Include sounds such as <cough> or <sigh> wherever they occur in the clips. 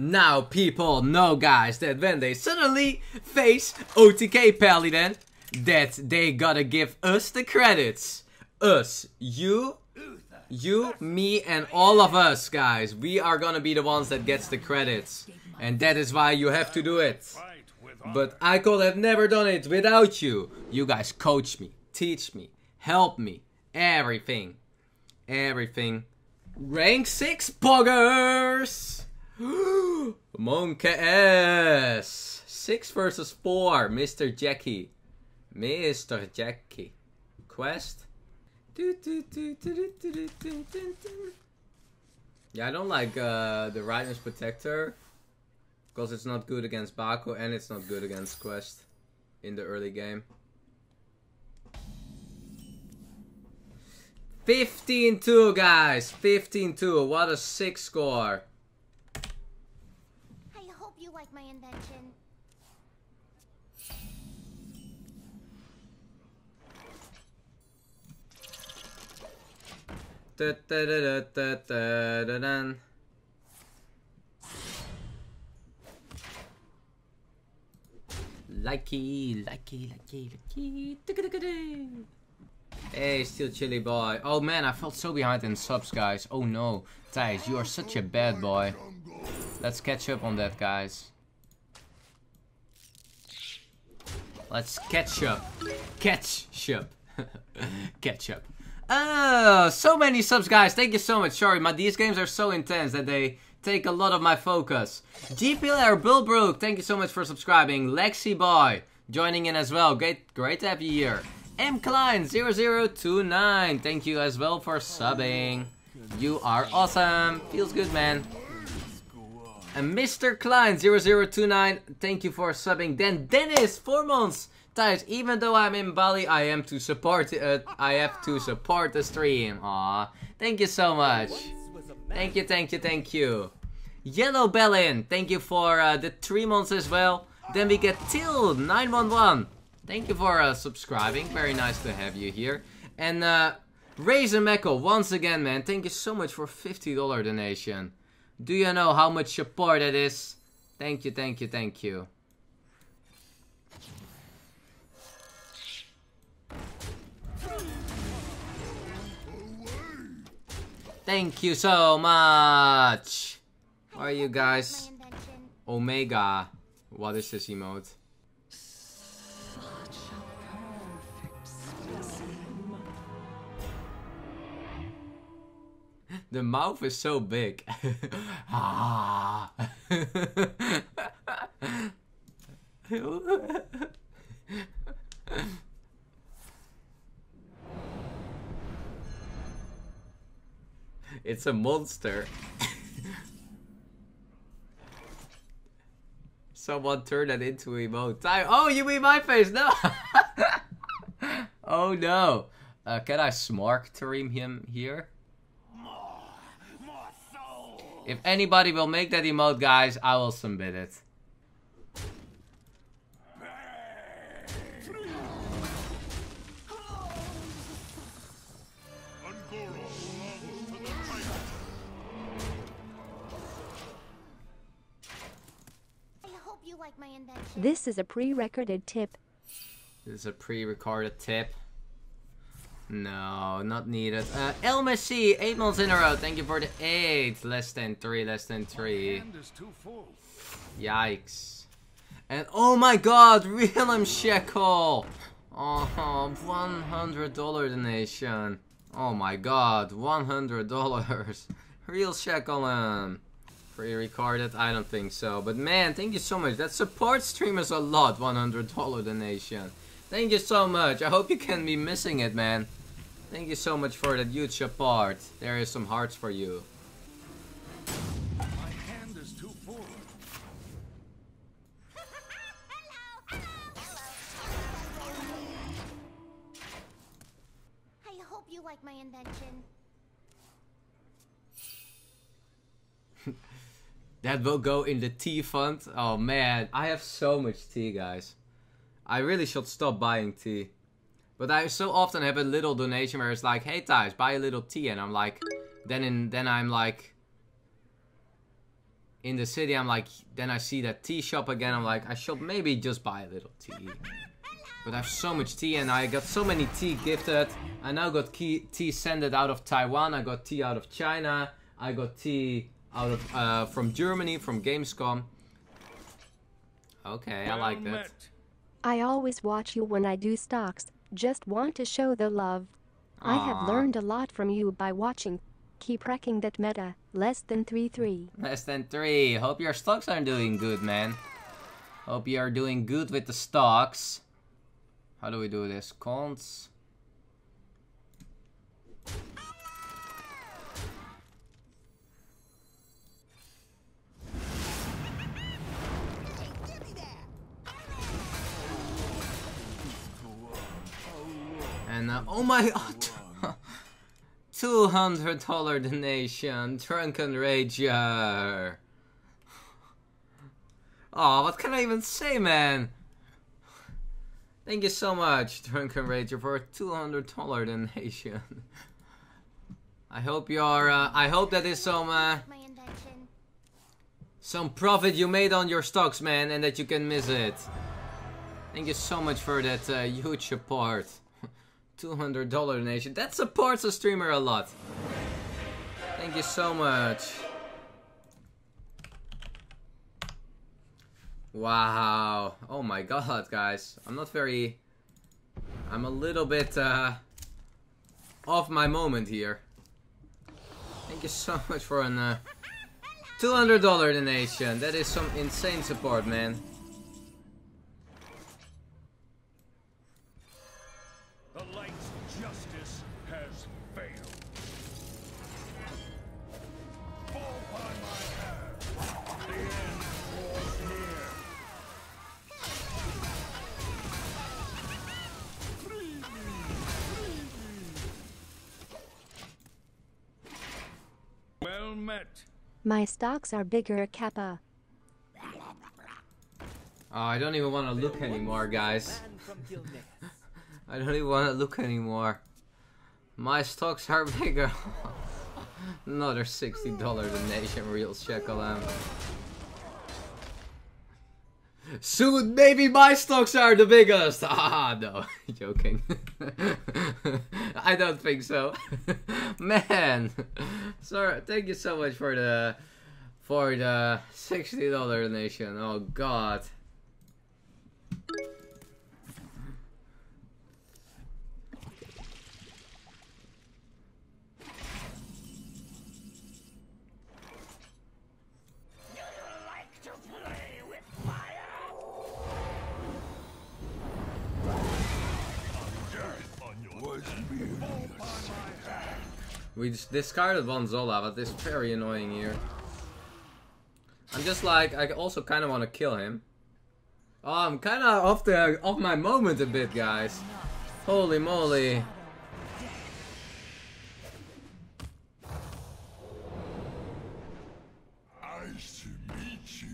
Now people know guys that when they suddenly face OTK Paladin that they gotta give us the credits. Us, you, you, me and all of us guys. We are gonna be the ones that gets the credits. And that is why you have to do it. But I could have never done it without you. You guys coach me, teach me, help me, everything. Everything. Rank 6 poggers! <gasps> Monkey S! 6 versus 4, Mr. Jackie. Mr. Jackie. Quest? Yeah, I don't like uh, the Rhinos Protector. Because it's not good against Baku and it's not good against Quest in the early game. 15-2 guys, 15-2, what a sick score. You like my invention. Da, da, da, da, da, da. Likey. Hey, still chilly Boy. Oh man, I felt so behind in subs, guys. Oh no. Thijs, you are such a bad boy. Let's catch up on that, guys. Let's catch up. Catch up. <laughs> catch up. Oh, so many subs, guys. Thank you so much. Sorry, my these games are so intense that they take a lot of my focus. GPLR Bullbrook, thank you so much for subscribing. Lexi Boy, joining in as well. Great, great to have you here. M Klein 0029, thank you as well for subbing. You are awesome. Feels good, man. Mr. Klein 0029, thank you for subbing. Then Dennis, four months. Guys, even though I'm in Bali, I am to support. Uh, I have to support the stream. Aw, thank you so much. Thank you, thank you, thank you. Yellow Bellin, thank you for uh, the three months as well. Then we get Till 911. Thank you for uh, subscribing. Very nice to have you here. And uh, Razor Meckle, once again, man, thank you so much for $50 donation. Do you know how much support it is? Thank you, thank you, thank you. Thank you so much. How are you guys? Omega. What is this emote? The mouth is so big. <laughs> ah. it's a monster. Someone turned that into emote. Time. Oh, you mean my face? No. <laughs> oh no. Uh, can I smart stream him here? If anybody will make that emote, guys, I will submit it. I hope you like my invention. This is a pre-recorded tip. This is a pre-recorded tip. No, not needed. Uh, El Messi, eight months in a row. Thank you for the eight. Less than three, less than three. Hand is too full. Yikes. And oh my god, Willem Shekel. Oh, $100 donation. Oh my god, $100. <laughs> Real Shekelum. Pre-recorded? I don't think so. But man, thank you so much. That supports streamers a lot, $100 donation. Thank you so much. I hope you can be missing it, man. Thank you so much for that huge support. There is some hearts for you. My hand is too full. I hope you like my invention. <laughs> That will go in the tea fund. Oh man, I have so much tea, guys. I really should stop buying tea. But I so often have a little donation where it's like, "Hey, Thijs, buy a little tea," and I'm like, then in then I'm like, in the city, I'm like, then I see that tea shop again. I'm like, I should maybe just buy a little tea. But I have so much tea and I got so many tea gifted. I now got tea sent out of Taiwan. I got tea out of China. I got tea out of uh, from Germany, from Gamescom. Okay, I like that. I always watch you when I do stocks. Just want to show the love. I have ah. learned a lot from you by watching. Keep wrecking that meta. Less than 3 3. Less than three. Hope your stocks are doing good, man. Hope you are doing good with the stocks. How do we do this? Cons. Uh, oh my god. <laughs> Two hundred dollar donation, Drunken Rager. Oh, what can I even say, man? Thank you so much, Drunken Rager, for a two hundred dollar donation. <laughs> I hope you're. Uh, I hope that is some uh, some profit you made on your stocks, man, and that you can miss it. Thank you so much for that uh, huge support. $200 donation. That supports a streamer a lot. Thank you so much. Wow. Oh my god, guys. I'm not very... I'm a little bit uh, off my moment here. Thank you so much for an uh, $200 donation. That is some insane support, man. Well met. My stocks are bigger, Kappa. Oh, I don't even want to look anymore, guys. <laughs> I don't even want to look anymore. My stocks are <laughs> bigger. <laughs> Another $60 donation, real Shekalam. Soon, maybe my stocks are the biggest. <laughs> Ah, no, <laughs> joking. <laughs> I don't think so. Man, sorry. Thank you so much for the for the $60 donation. Oh God. We just discarded Von Zola, but this is very annoying here. I'm just like, I also kind of want to kill him. Oh, I'm kind of off the off my moment a bit, guys. Holy moly! Nice to meet you.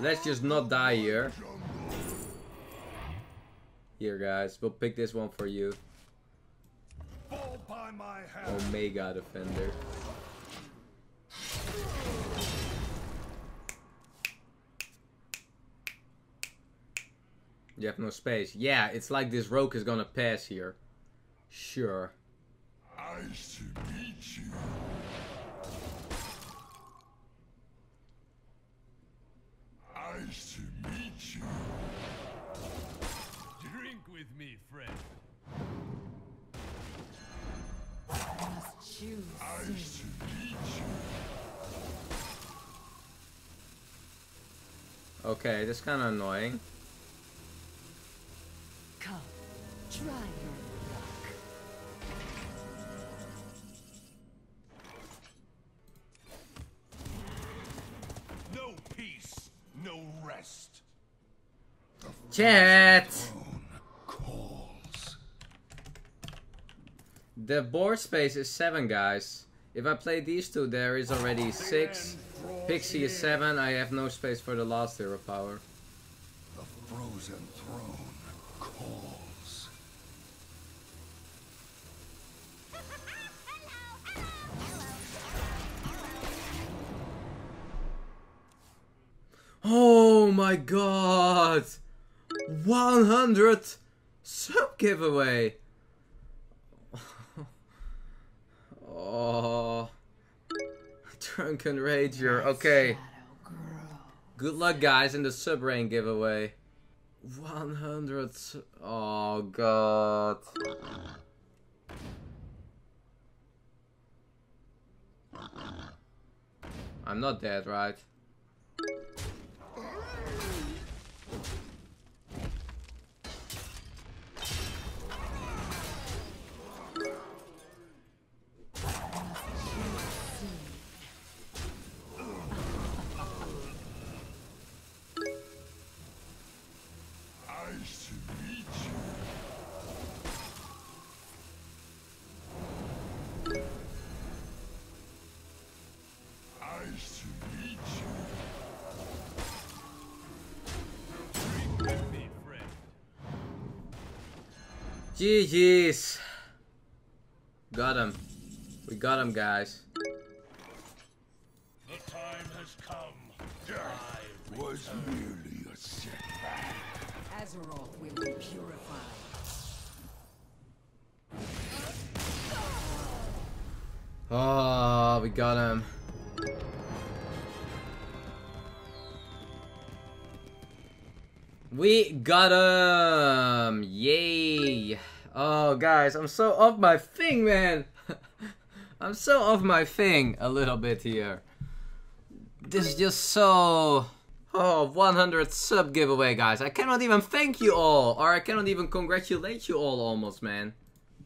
Let's just not die here. Here, guys, we'll pick this one for you. Omega Defender. You have no space. Yeah, it's like this rogue is gonna pass here. Sure. To meet you. With me, friend. Nice to meet you. Okay, that's kind of annoying. Come, try your luck. No peace, no rest. Chat! Calls. The board space is 7, guys. If I play these two, there is already 6. Pixie is 7. I have no space for the last hero power. The frozen throne calls. Oh my god! 100 sub giveaway! Oh. <laughs> Drunken Rager, okay. Good luck, guys, in the sub rain giveaway. 100. Oh god. I'm not dead, right? GG's. Got him. We got him, guys. The time has come. I Was merely a setback. Azeroth will be purified. Oh, we got him. We got him! Yay! Oh, guys, I'm so off my thing, man. <laughs> I'm so off my thing a little bit here. This is just so. Oh, 100 sub giveaway, guys. I cannot even thank you all, or I cannot even congratulate you all almost, man.